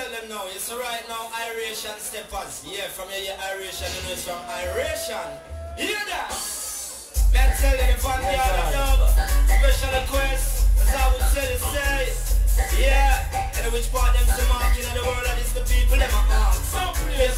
tell them now. it's right now, Iration Steppas. Yeah, from here, yeah, Iration, you know it's from Iration. Hear that? Let's tell you, the other me dub. Special request, as I would say, say. Yeah, and which part them to mark in the world, that is the people them are on. So, please,